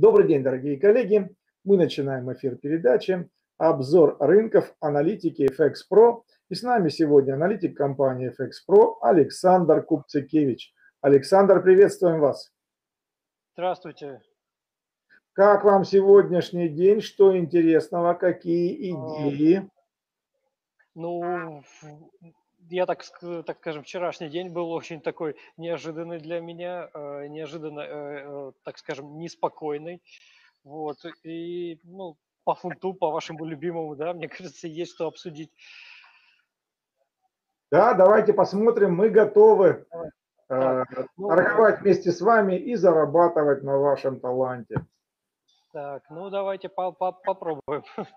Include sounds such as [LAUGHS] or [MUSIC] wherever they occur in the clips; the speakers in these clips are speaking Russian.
Добрый день, дорогие коллеги. Мы начинаем эфир передачи «Обзор рынков аналитики FX Pro». И с нами сегодня аналитик компании FX Pro Александр Купцикевич. Александр, приветствуем вас. Здравствуйте. Как вам сегодняшний день? Что интересного? Какие идеи? Ну, я так, так скажем, вчерашний день был очень такой неожиданный для меня, э, неожиданно, э, э, так скажем, неспокойный. Вот, и, ну, по фунту, по вашему любимому, да, мне [LAUGHS] кажется, есть что обсудить. Да, давайте посмотрим. Мы готовы Давай. э, ну, торговать вместе с вами и зарабатывать на вашем таланте. так, ну, давайте по- по- попробуем. [LAUGHS]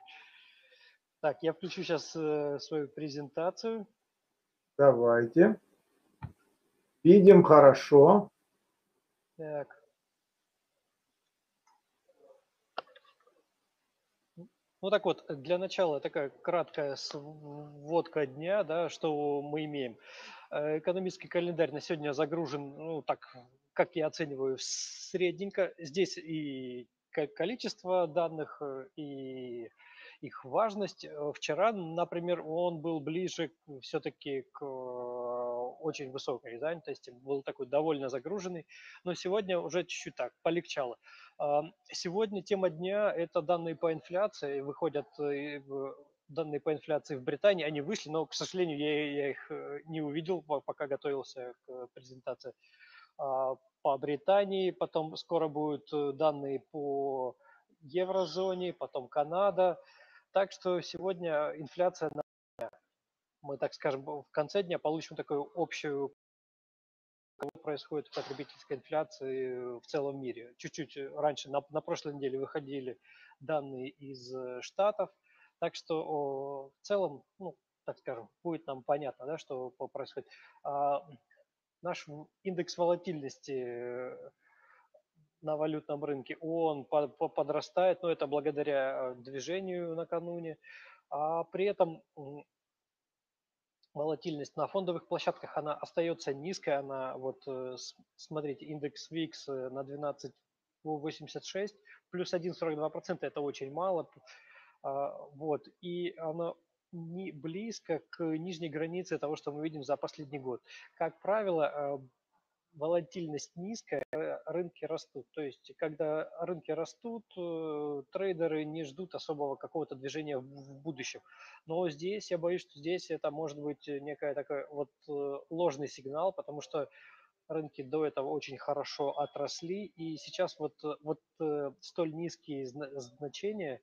Так, я включу сейчас свою презентацию. Давайте. Видим хорошо. Так. Ну так вот, для начала такая краткая сводка дня, да, что мы имеем. Э, Экономический календарь на сегодня загружен, ну так, как я оцениваю, средненько. Здесь и ко- количество данных, э, и их важность. Э, Вчера, например, он был ближе все-таки к э, очень высокой занятости, был такой довольно загруженный, но сегодня уже чуть-чуть так, полегчало. А, Сегодня тема дня– это данные по инфляции. Выходят э, данные по инфляции в Британии. Они вышли, но, к сожалению, я, я их не увидел, по- пока готовился к презентации. А, По Британии, потом скоро будут данные по еврозоне, потом Канада. Так что сегодня инфляция, на- мы, так скажем, в конце дня получим такую общую что происходит в потребительской инфляции в целом мире. Чуть-чуть раньше, на, на прошлой неделе выходили данные из э, Штатов, так что о, в целом, ну, так скажем, будет нам понятно, да, что происходит. А, наш индекс волатильности э, на валютном рынке, он по- по- подрастает, но это благодаря э, движению накануне, а при этом волатильность на фондовых площадках, она остается низкой, она вот, э, смотрите, индекс VIX э, на 12,86, плюс 1,42%, это очень мало, а, вот, и оно не близко к нижней границе того, что мы видим за последний год. Как правило, волатильность низкая, э, рынки растут. То есть, когда рынки растут, э, трейдеры не ждут особого какого-то движения в будущем. Но здесь, я боюсь, что здесь это может быть некая такая вот э, ложный сигнал, потому что рынки до этого очень хорошо отросли, и сейчас вот, вот столь низкие зна- значения,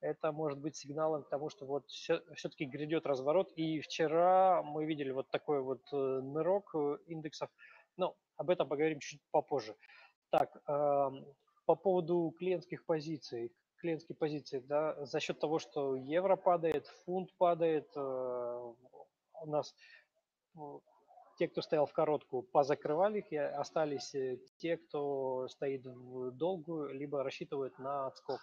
это может быть сигналом к тому, что вот все-таки грядет разворот. И вчера мы видели вот такой вот нырок индексов. Но об этом поговорим чуть попозже. Так, эм, по поводу клиентских позиций. Клиентские позиции, да, за счет того, что евро падает, фунт падает, э, у нас э, те, кто стоял в короткую, позакрывали их, остались э, те, кто стоит в долгую, либо рассчитывает на отскок.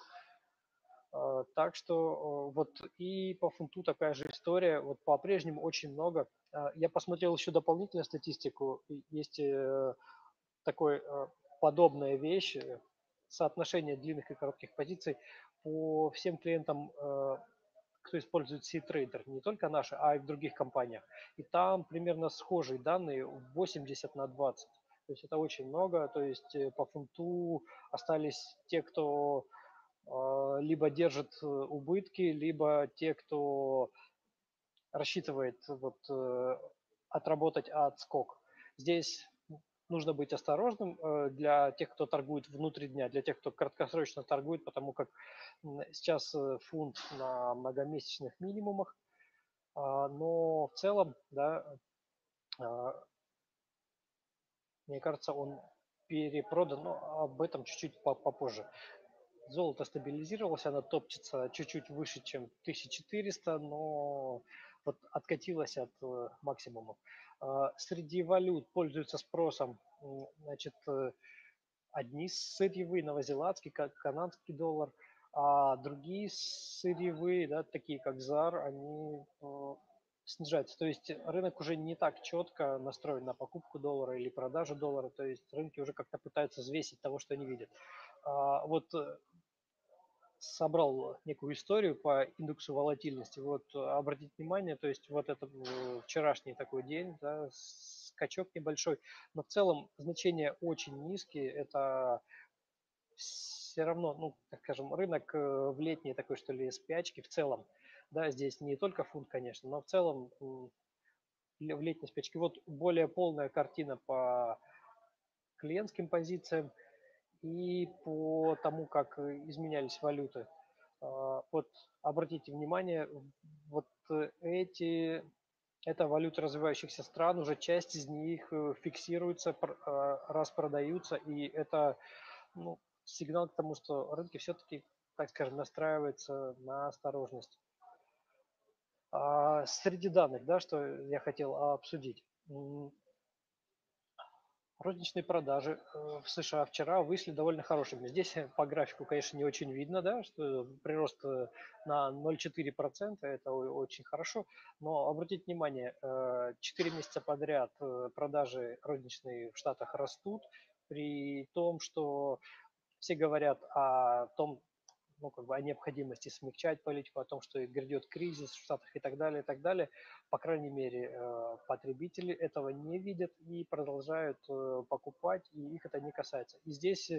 Э, Так что э, вот и по фунту такая же история. Вот по-прежнему очень много. Э, Я посмотрел еще дополнительную статистику. Есть такой подобная вещь, соотношение длинных и коротких позиций по всем клиентам, кто использует C-Trader, не только наши, а и в других компаниях. И там примерно схожие данные 80 на 20. То есть это очень много. То есть по фунту остались те, кто либо держит э, убытки, либо те, кто рассчитывает вот, э, отработать отскок. Здесь нужно быть осторожным э, для тех, кто торгует внутри дня, для тех, кто краткосрочно торгует, потому как сейчас фунт на многомесячных минимумах, а, но в целом, да, а, мне кажется, он перепродан, но об этом чуть-чуть по- попозже. Золото стабилизировалось, оно топчется чуть-чуть выше, чем 1400, но вот откатилось от э, максимумов. А, Среди валют пользуются спросом, значит, э, одни сырьевые, новозеландский, как канадский доллар, а другие сырьевые, да, такие как ЗАР, они э, снижаются. То есть рынок уже не так четко настроен на покупку доллара или продажу доллара, то есть рынки уже как-то пытаются взвесить того, что они видят. А, вот э, собрал некую историю по индексу волатильности. Вот обратите внимание, то есть вот это вчерашний такой день, да, скачок небольшой, но в целом значения очень низкие. Это все равно, ну, так скажем, рынок э, в летней такой, что ли, спячки в целом. Да, здесь не только фунт, конечно, но в целом в летней спячке. Вот более полная картина по клиентским позициям и по тому, как изменялись валюты. А, вот обратите внимание, вот эти, это валюты развивающихся стран, уже часть из них э, фиксируется, а, распродаются, и это ну, сигнал к тому, что рынки все-таки, так скажем, настраиваются на осторожность. А среди данных, да, что я хотел обсудить. Розничные продажи э, в США вчера вышли довольно хорошими. Здесь по графику, конечно, не очень видно, да, что прирост э, на 0,4% это очень хорошо, но обратите внимание, 4 э, месяца подряд продажи розничные в Штатах растут, при том, что все говорят о том, ну, как бы о необходимости смягчать политику, о том, что грядет кризис в Штатах и так далее, и так далее. По крайней мере, э, потребители этого не видят и продолжают э, покупать, и их это не касается. И здесь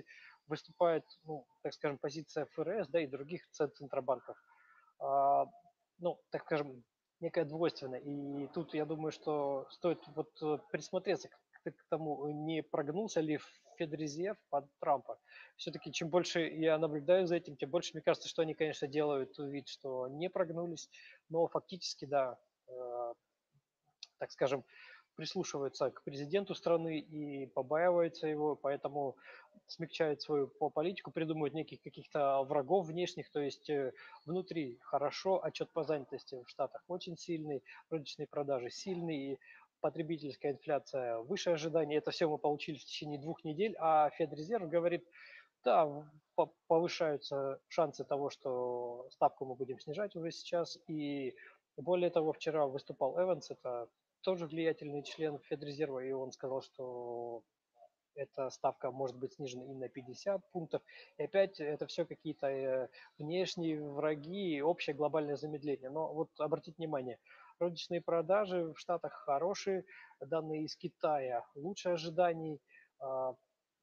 выступает, ну, так скажем, позиция ФРС, да, и других центробанков, а, ну, так скажем, некая двойственная. И тут я думаю, что стоит вот э, присмотреться к к тому, не прогнулся ли Федрезерв под Трампа. Все-таки чем больше я наблюдаю за этим, тем больше мне кажется, что они, конечно, делают вид, что не прогнулись, но фактически, да, э, так скажем, прислушиваются к президенту страны и побаиваются его, поэтому смягчают свою политику, придумывают неких каких-то врагов внешних, то есть э, внутри хорошо, отчет по занятости в Штатах очень сильный, розничные продажи сильные, потребительская инфляция выше ожиданий. Это все мы получили в течение двух недель, а Федрезерв говорит, да, повышаются шансы того, что ставку мы будем снижать уже сейчас. И более того, вчера выступал Эванс, это тоже влиятельный член Федрезерва, и он сказал, что эта ставка может быть снижена и на 50 пунктов. И опять это все какие-то э, внешние враги общее глобальное замедление. Но вот обратите внимание, розничные продажи в Штатах хорошие, данные из Китая лучше ожиданий, а,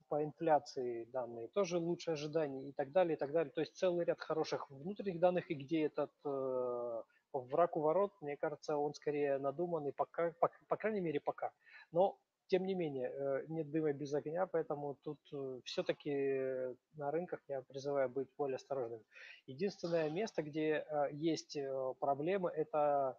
по инфляции данные тоже лучше ожиданий и так далее, и так далее. То есть целый ряд хороших внутренних данных, и где этот э, враг у ворот, мне кажется, он скорее надуманный, пока, по, по крайней мере, пока. Но тем не менее, э, нет дыма без огня, поэтому тут э, все-таки на рынках я призываю быть более осторожным. Единственное место, где есть проблемы, это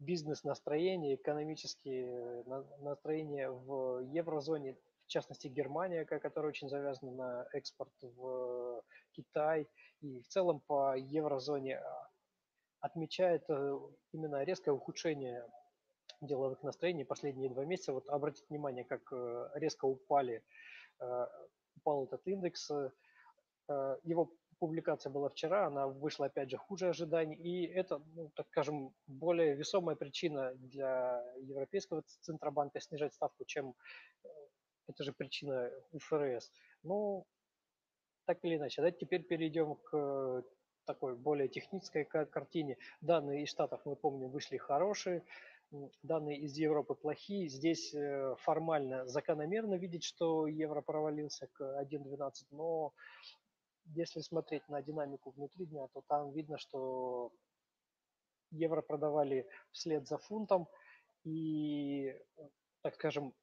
бизнес-настроение, экономические настроения в еврозоне, в частности Германия, которая очень завязана на экспорт в Китай и в целом по еврозоне отмечает именно резкое ухудшение деловых настроений последние два месяца. Вот обратите внимание, как э, резко упали, э, упал этот индекс. Э, его публикация была вчера, она вышла опять же хуже ожиданий, и это, ну, так скажем, более весомая причина для Европейского Центробанка снижать ставку, чем это же причина у ФРС. Ну, так или иначе, да, теперь перейдем к такой более технической картине. Данные из Штатов, мы помним, вышли хорошие, данные из Европы плохие. Здесь э, формально закономерно видеть, что евро провалился к 1.12, но если смотреть на динамику внутри дня, то там видно, что евро продавали вслед за фунтом и, так скажем,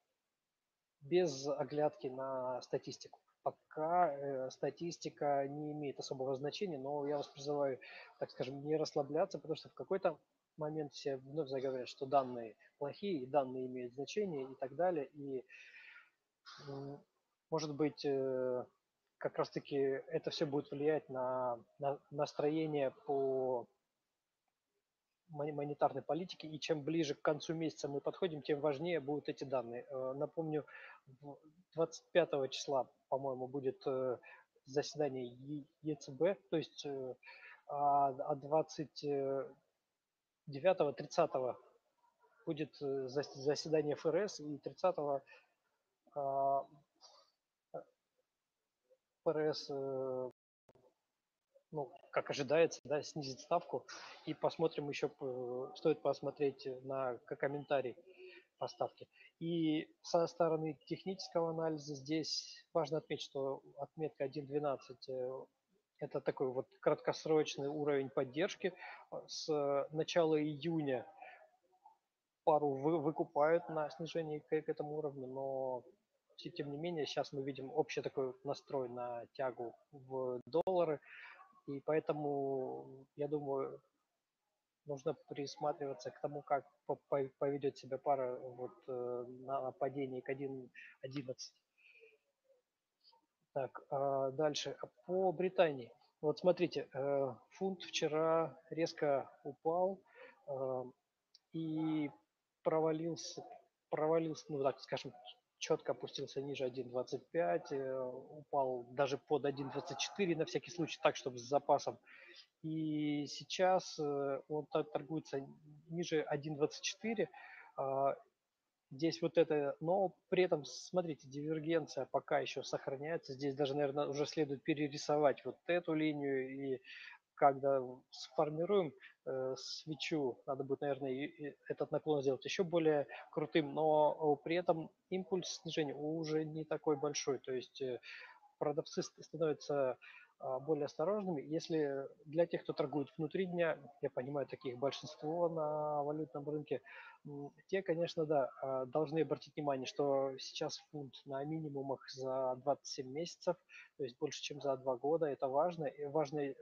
без оглядки на статистику. Пока э, статистика не имеет особого значения, но я вас призываю, так скажем, не расслабляться, потому что в какой-то момент все вновь заговорят, что данные плохие, данные имеют значение и так далее. И может быть, э, как раз-таки это все будет влиять на, на настроение по монетарной политике, и чем ближе к концу месяца мы подходим, тем важнее будут эти данные. Э, напомню, 25 числа, по-моему, будет э, заседание ЕЦБ, то есть а 20 9-30 будет э, заседание ФРС, и 30 а, ФРС, э, ну, как ожидается, да, снизит ставку. И посмотрим еще, стоит посмотреть на комментарий поставки. И со стороны технического анализа здесь важно отметить, что отметка 1.12 э, это такой вот краткосрочный уровень поддержки. С начала июня пару вы, выкупают на снижении к, к этому уровню, но тем не менее сейчас мы видим общий такой настрой на тягу в доллары, и поэтому я думаю нужно присматриваться к тому, как поведет себя пара вот, э, на падении к 1.11. Так, а дальше. По Британии. Вот смотрите, э, фунт вчера резко упал э, и провалился, провалился, ну так скажем, четко опустился ниже 1.25, упал даже под 1.24 на всякий случай, так, чтобы с запасом. И сейчас э, он торгуется ниже 1.24. А, здесь вот это, но при этом, смотрите, дивергенция пока еще сохраняется. Здесь даже, наверное, уже следует перерисовать вот эту линию. И когда сформируем э, свечу, надо будет, наверное, этот наклон сделать еще более крутым, но при этом импульс снижения уже не такой большой. То есть э, продавцы становятся более осторожными. Если для тех, кто торгует внутри дня, я понимаю, таких большинство на валютном рынке, те, конечно, да, а, должны обратить внимание, что сейчас фунт на минимумах за 27 месяцев, то есть больше, чем за 2 года, это важно. И важно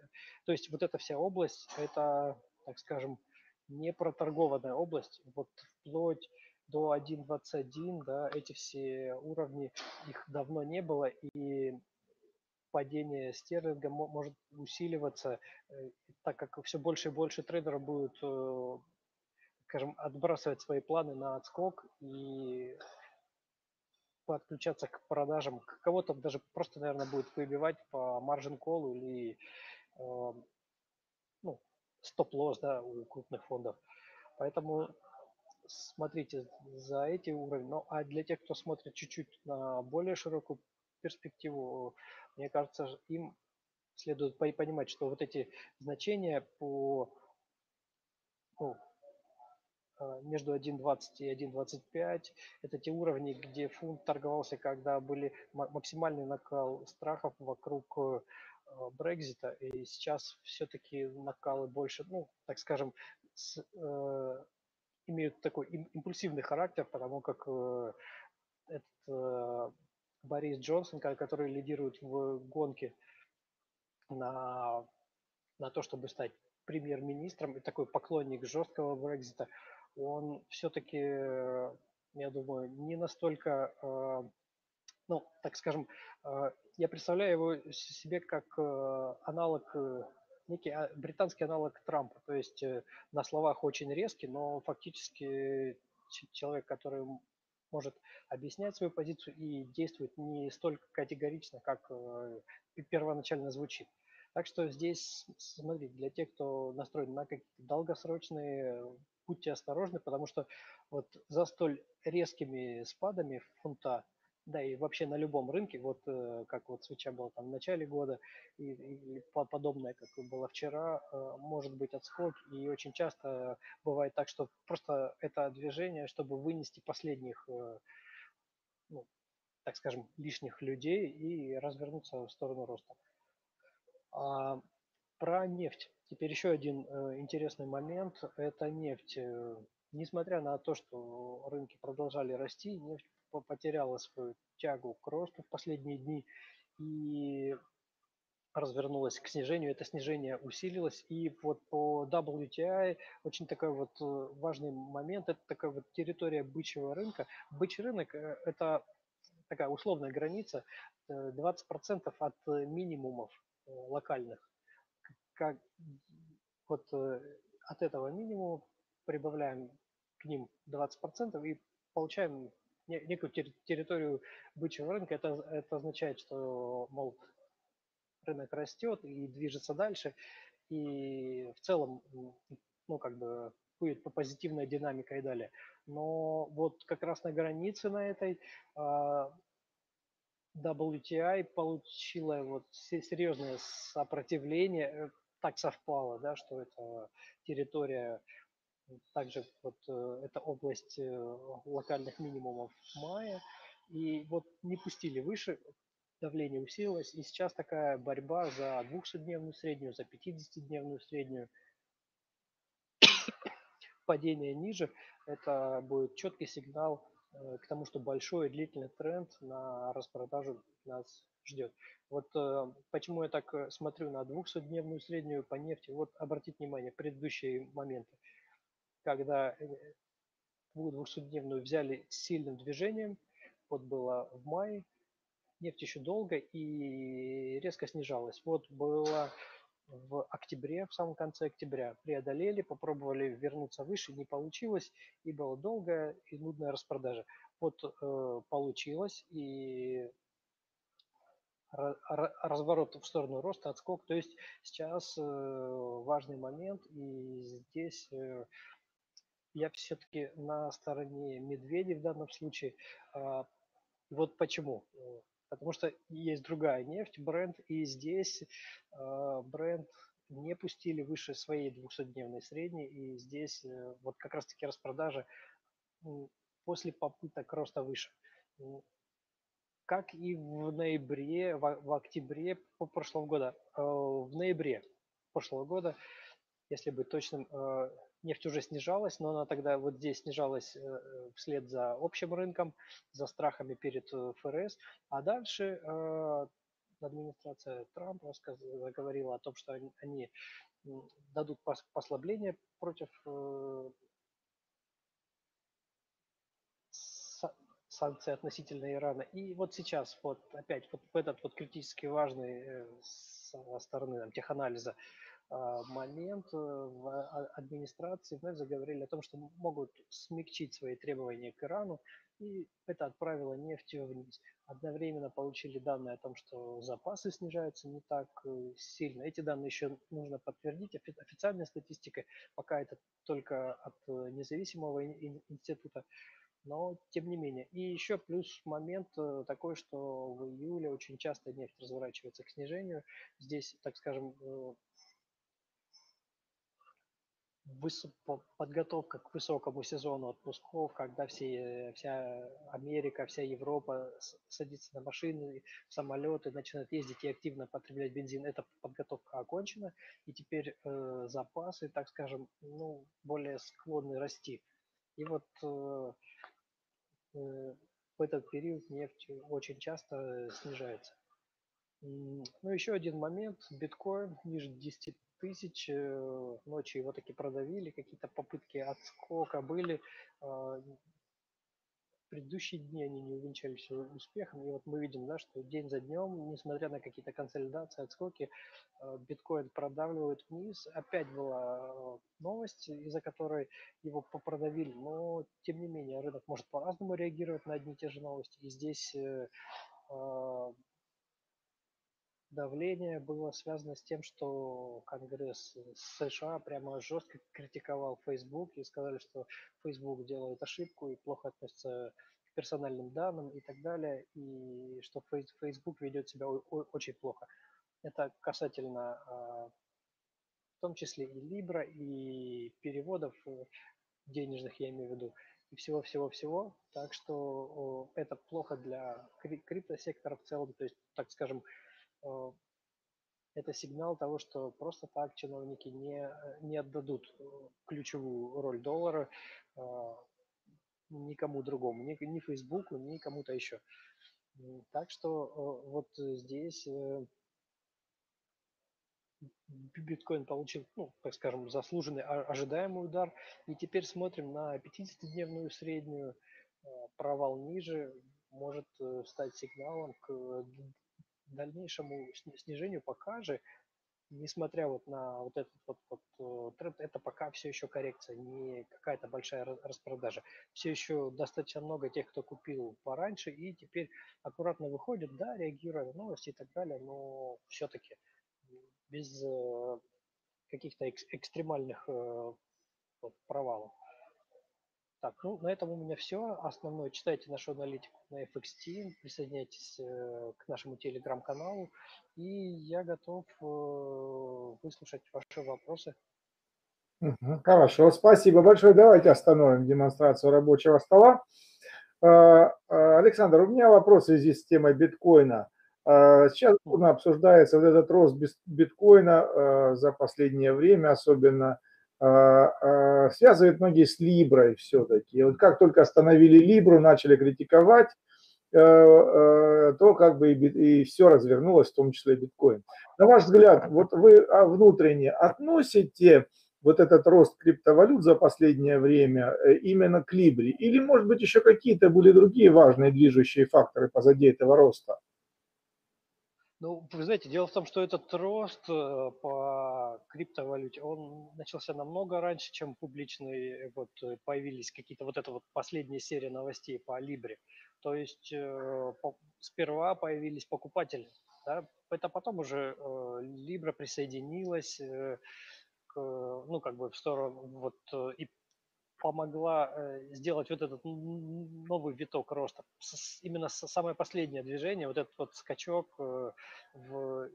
то есть вот эта вся область, это, так скажем, не проторгованная область, вот вплоть до 1.21, да, эти все уровни, их давно не было, и падение стерлинга может усиливаться, э, так как все больше и больше трейдеров будут, э, скажем, отбрасывать свои планы на отскок и подключаться к продажам. Кого-то даже просто, наверное, будет выбивать по маржин колу или э, ну, стоп-лосс да, у крупных фондов. Поэтому смотрите за эти уровни. Ну, а для тех, кто смотрит чуть-чуть на более широкую перспективу, мне кажется, им следует понимать, что вот эти значения по ну, а, между 1.20 и 1.25 это те уровни, где фунт торговался, когда были максимальный накал страхов вокруг э, Брекзита, и сейчас все-таки накалы больше, ну, так скажем, с, э, имеют такой им, импульсивный характер, потому как э, этот э, Борис Джонсон, который лидирует в гонке на, на то, чтобы стать премьер-министром и такой поклонник жесткого Брекзита, он все-таки, я думаю, не настолько, э, ну, так скажем, э, я представляю его себе как э, аналог, некий а, британский аналог Трампа, то есть на словах очень резкий, но фактически человек, который может объяснять свою позицию и действует не столь категорично, как э, первоначально звучит. Так что здесь, смотрите, для тех, кто настроен на какие-то долгосрочные, будьте осторожны, потому что вот за столь резкими спадами фунта да, и вообще на любом рынке, вот э, как вот свеча была там в начале года и, и подобное, как было вчера, э, может быть отскок. И очень часто бывает так, что просто это движение, чтобы вынести последних, э, ну, так скажем, лишних людей и развернуться в сторону роста. А, про нефть. Теперь еще один интересный момент. Это нефть. Несмотря на то, что рынки продолжали расти, нефть потеряла свою тягу к росту в последние дни и развернулась к снижению. Это снижение усилилось. И вот по WTI очень такой вот э, важный момент. Это такая вот территория бычьего рынка. Бычий рынок э, – это такая условная граница, 20% э, от минимумов локальных. Как, вот от этого минимума прибавляем к ним 20% и получаем некую территорию бычьего рынка, это, это означает, что, мол, рынок растет и движется дальше, и в целом, ну, как бы, будет по позитивная динамика и далее. Но вот как раз на границе на этой а, WTI получила вот серьезное сопротивление, э, так совпало, да, что это территория, также вот э, это область э, локальных минимумов мая, и вот не пустили выше, давление усилилось, и сейчас такая борьба за 200-дневную среднюю, за 50-дневную среднюю, падение ниже, это будет четкий сигнал Э, к тому, что большой длительный тренд на распродажу нас ждет. Вот э, почему я так смотрю на 200-дневную среднюю по нефти. Вот обратите внимание, предыдущие моменты, когда 200-дневную взяли сильным движением, вот было в мае, нефть еще долго и резко снижалась. Вот было в октябре, в самом конце октября, преодолели, попробовали вернуться выше, не получилось, и была долгая и нудная распродажа. Вот э, получилось, и разворот в сторону роста, отскок. То есть сейчас э, важный момент, и здесь э, я все-таки на стороне медведей в данном случае. Э, вот почему потому что есть другая нефть, бренд, и здесь э, бренд не пустили выше своей 200-дневной средней, и здесь э, вот как раз-таки распродажа после попыток роста выше. Как и в ноябре, в, в октябре прошлого года, э, в ноябре прошлого года, если быть точным, э, нефть уже снижалась, но она тогда вот здесь снижалась э, э, вслед за общим рынком, за страхами перед э, ФРС, а дальше администрация Трампа заговорила о том, что они дадут послабление против санкций относительно Ирана. И вот сейчас, вот опять вот в этот вот критически важный со стороны там, теханализа момент э, в а, администрации вновь заговорили о том, что могут смягчить свои требования к Ирану, и это отправило нефть вниз. Одновременно получили данные о том, что запасы снижаются не так э, сильно. Эти данные еще нужно подтвердить официальной статистикой, пока это только от э, независимого института но тем не менее. И еще плюс момент такой, что в июле очень часто нефть разворачивается к снижению. Здесь, так скажем, подготовка к высокому сезону отпусков, когда все, вся Америка, вся Европа садится на машины, самолеты, начинают ездить и активно потреблять бензин, эта подготовка окончена, и теперь э, запасы, так скажем, ну, более склонны расти. И вот э, э, в этот период нефть очень часто снижается. Ну, еще один момент. Биткоин ниже 10 тысяч, э, ночью его таки продавили, какие-то попытки отскока были. А, в предыдущие дни они не увенчались успехом, и вот мы видим, да, что день за днем, несмотря на какие-то консолидации, отскоки, а, биткоин продавливает вниз. Опять была новость, из-за которой его попродавили, но тем не менее рынок может по-разному реагировать на одни и те же новости. И здесь э, а, давление было связано с тем, что Конгресс США прямо жестко критиковал Facebook и сказали, что Facebook делает ошибку и плохо относится к персональным данным и так далее, и что Facebook ведет себя очень плохо. Это касательно а, в том числе и Libra, и переводов э, денежных, я имею в виду, и всего-всего-всего. Так что это плохо для криптосектора в целом. То есть, так скажем, это сигнал того, что просто так чиновники не, не отдадут э, ключевую роль доллара э, никому другому, ни, ни Фейсбуку, ни кому-то еще. Так что вот здесь биткоин получил, ну, так скажем, заслуженный, ожидаемый удар. И теперь смотрим на 50-дневную среднюю. Провал ниже может стать сигналом к дальнейшему снижению пока же, несмотря вот на вот этот вот, вот э, тренд, это пока все еще коррекция, не какая-то большая распродажа. Все еще достаточно много тех, кто купил пораньше и теперь аккуратно выходит, да, реагируя на новости и так далее, но все-таки без э, каких-то экстремальных э, провалов. Так, ну на этом у меня все. Основное читайте нашу аналитику на FX Team, присоединяйтесь э, к нашему телеграм-каналу, и я готов э, выслушать ваши вопросы. Хорошо, спасибо большое. Давайте остановим демонстрацию рабочего стола. А, а, Александр, у меня вопрос в связи с темой биткоина. А, сейчас бурно обсуждается вот этот рост биткоина за последнее время, особенно связывают многие с Либрой все-таки. Вот как только остановили Либру, начали критиковать, э, э, то как бы и, и все развернулось, в том числе биткоин. На ваш взгляд, вот вы внутренне относите вот этот рост криптовалют за последнее время э, именно к Либре? Или, может быть, еще какие-то были другие важные движущие факторы позади этого роста? Ну, вы знаете, дело в том, что этот рост э, по криптовалюте, он начался намного раньше, чем публичные, вот появились какие-то вот это вот последняя серия новостей по Либре. То есть э, сперва появились покупатели, да, это потом уже Либра присоединилась, ну, как бы в сторону, вот, э, и помогла э, сделать вот этот новый виток роста. Именно самое последнее движение, вот этот вот скачок э, в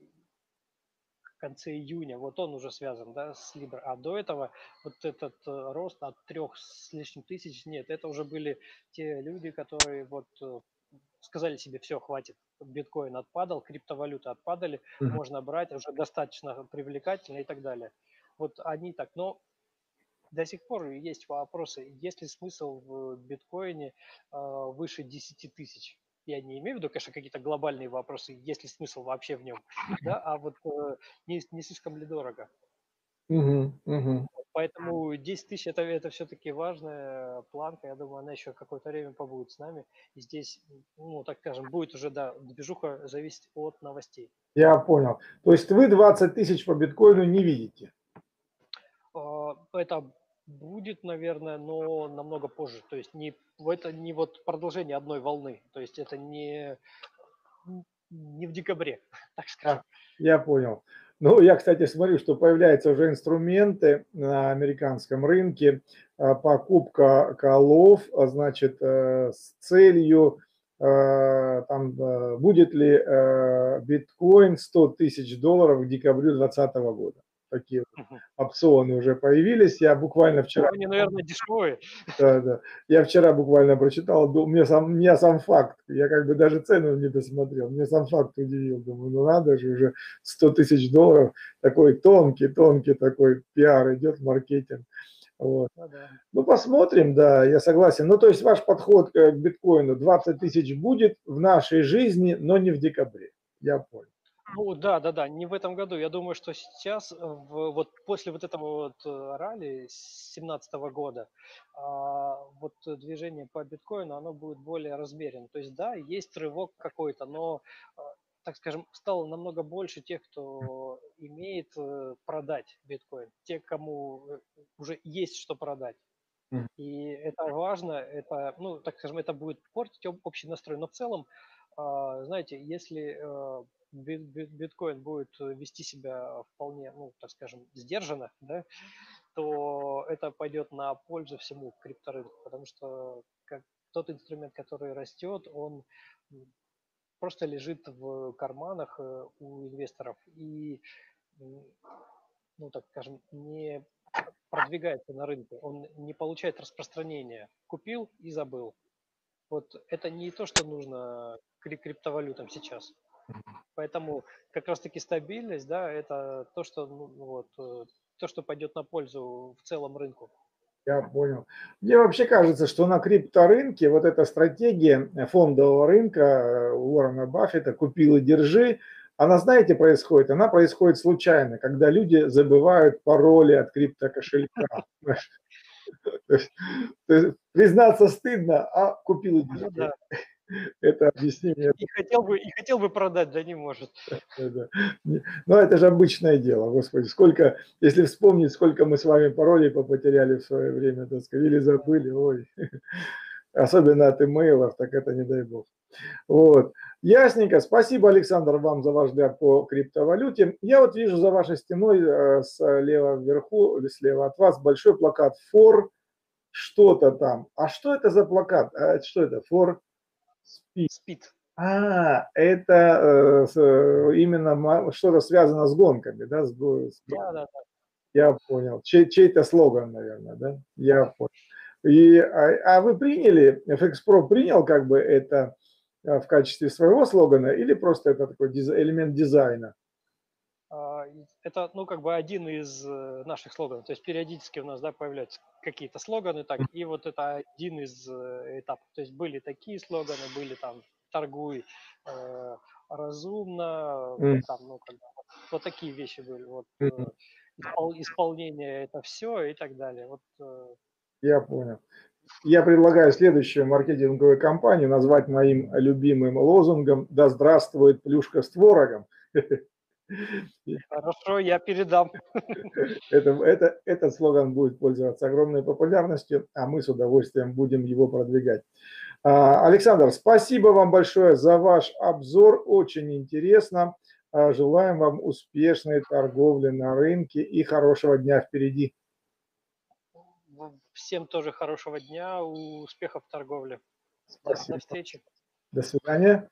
конце июня, вот он уже связан, да, с Libra. А до этого вот этот рост от трех с лишним тысяч, нет, это уже были те люди, которые вот сказали себе, все, хватит, биткоин отпадал, криптовалюты отпадали, mm-hmm. можно брать, уже достаточно привлекательно и так далее. Вот они так, но до сих пор есть вопросы, есть ли смысл в биткоине э, выше 10 тысяч? Я не имею в виду, конечно, какие-то глобальные вопросы, есть ли смысл вообще в нем, да, а вот э, не, не слишком ли дорого? Угу, угу. Поэтому 10 тысяч это, это все-таки важная планка. Я думаю, она еще какое-то время побудет с нами. И здесь, ну, так скажем, будет уже, да, движуха зависеть от новостей. Я понял. То есть вы 20 тысяч по биткоину не видите? А, это будет, наверное, но намного позже. То есть не, это не вот продолжение одной волны. То есть это не, не в декабре, [LAUGHS] так скажем. Я понял. Ну, я, кстати, смотрю, что появляются уже инструменты на американском рынке, а, покупка колов, а, значит, э, с целью, э, там, э, будет ли биткоин 100 тысяч долларов к декабрю 2020 года такие опционы уже появились. Я буквально вчера... Они, наверное, дешевые. Да, да. Я вчера буквально прочитал, был, мне сам, меня сам факт, я как бы даже цену не досмотрел, мне сам факт удивил. Думаю, ну надо же, уже 100 тысяч долларов, такой тонкий, тонкий такой пиар идет, маркетинг. Вот. Ну, да. ну, посмотрим, да, я согласен. Ну, то есть ваш подход к биткоину 20 тысяч будет в нашей жизни, но не в декабре. Я понял. Ну да, да, да, не в этом году. Я думаю, что сейчас, в, вот после вот этого вот э, ралли с 2017 года, а, вот движение по биткоину, оно будет более размеренно. То есть да, есть рывок какой-то, но, а, так скажем, стало намного больше тех, кто имеет э, продать биткоин, те, кому э, уже есть что продать. И это важно, это, ну, так скажем, это будет портить общий настрой. Но в целом, а, знаете, если биткоин будет э, вести себя вполне, ну, так скажем, сдержанно, да, то это пойдет на пользу всему крипторынку, потому что как тот инструмент, который растет, он просто лежит в карманах э, у инвесторов и, ну, так скажем, не продвигается на рынке, он не получает распространения. Купил и забыл. Вот это не то, что нужно криптовалютам сейчас. Поэтому как раз-таки стабильность, да, это то, что, ну, вот, э, то, что пойдет на пользу в целом рынку. Я понял. Мне вообще кажется, что на крипторынке вот эта стратегия фондового рынка э, Уоррена Баффета «купил и держи», она, знаете, происходит? Она происходит случайно, когда люди забывают пароли от криптокошелька. [LAUGHS] Признаться стыдно, а купил и держи. [LAUGHS] Это объяснение. И хотел бы, и хотел бы продать, да не может. Ну, это же обычное дело, господи, сколько, если вспомнить, сколько мы с вами паролей потеряли в свое время, так сказать, или забыли, ой, [LAUGHS] особенно от имейлов, так это не дай бог. Вот. Ясненько. Спасибо, Александр, вам за ваш взгляд по криптовалюте. Я вот вижу за вашей стеной э, слева вверху или слева от вас большой плакат «For что-то там. А что это за плакат? А что это? For Speed. Speed. А, это э, э, именно что-то связано с гонками, да? С, с, да, да, да. Я понял. Чей, чей-то слоган, наверное, да? Я понял. И, а, а вы приняли, FX Pro принял как бы это э, в качестве своего слогана или просто это такой диз, элемент дизайна? А, это, ну, как бы один из э, наших слоганов. То есть периодически у нас, да, появляются какие-то слоганы, так, и вот это один из э, этапов. То есть были такие слоганы, были там «торгуй э, разумно», mm. там, ну, как бы, вот, вот такие вещи были. Вот, испол, исполнение – это все и так далее. Вот, Я понял. Я предлагаю следующую маркетинговую кампанию назвать моим любимым лозунгом «Да здравствует плюшка с творогом». [LAUGHS] Хорошо, я передам. Это, это, этот слоган будет пользоваться огромной популярностью, а мы с удовольствием будем его продвигать. А, Александр, спасибо вам большое за ваш обзор, очень интересно. А, желаем вам успешной торговли на рынке и хорошего дня впереди. Всем тоже хорошего дня, успехов в торговле. Спасибо. До встречи. До свидания.